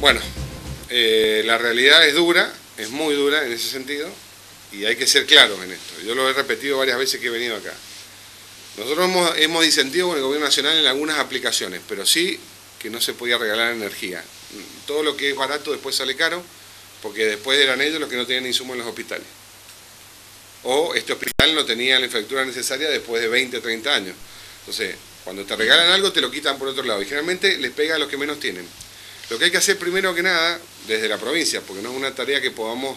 Bueno, eh, la realidad es dura, es muy dura en ese sentido, y hay que ser claros en esto. Yo lo he repetido varias veces que he venido acá. Nosotros hemos, hemos disentido con el gobierno nacional en algunas aplicaciones, pero sí que no se podía regalar energía. Todo lo que es barato después sale caro, porque después eran ellos los que no tenían insumos en los hospitales. O este hospital no tenía la infraestructura necesaria después de 20, 30 años. Entonces, cuando te regalan algo, te lo quitan por otro lado. Y generalmente les pega a los que menos tienen. Lo que hay que hacer primero que nada, desde la provincia, porque no es una tarea que podamos,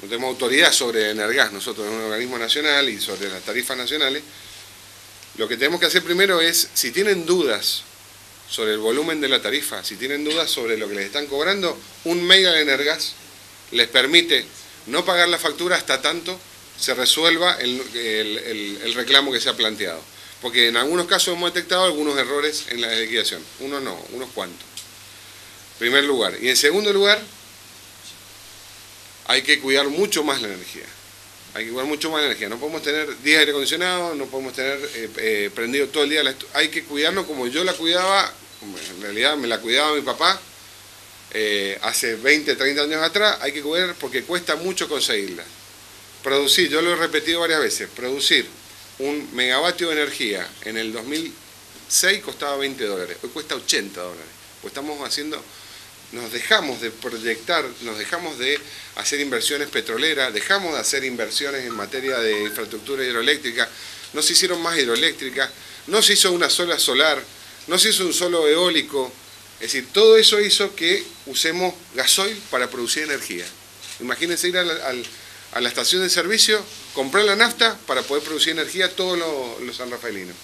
no tenemos autoridad sobre Energas, nosotros es un organismo nacional y sobre las tarifas nacionales, lo que tenemos que hacer primero es, si tienen dudas sobre el volumen de la tarifa, si tienen dudas sobre lo que les están cobrando, un mega de Energas les permite no pagar la factura hasta tanto se resuelva el, reclamo que se ha planteado. Porque en algunos casos hemos detectado algunos errores en la liquidación. Unos no, unos cuantos. Primer lugar. Y en segundo lugar, hay que cuidar mucho más la energía. Hay que cuidar mucho más la energía. No podemos tener 10 aire acondicionado, no podemos tener eh, eh, prendido todo el día. La hay que cuidarnos como yo la cuidaba, en realidad me la cuidaba mi papá eh, hace 20, 30 años atrás. Hay que cuidar porque cuesta mucho conseguirla. Producir, yo lo he repetido varias veces, producir un megavatio de energía en el 2006 costaba 20 dólares, hoy cuesta 80 dólares. Pues estamos haciendo nos dejamos de proyectar, nos dejamos de hacer inversiones petroleras, dejamos de hacer inversiones en materia de infraestructura hidroeléctrica, no se hicieron más hidroeléctricas, no se hizo una sola solar, no se hizo un solo eólico, es decir, todo eso hizo que usemos gasoil para producir energía. Imagínense ir a la, estación de servicio, comprar la nafta para poder producir energía todos los, los sanrafaelinos.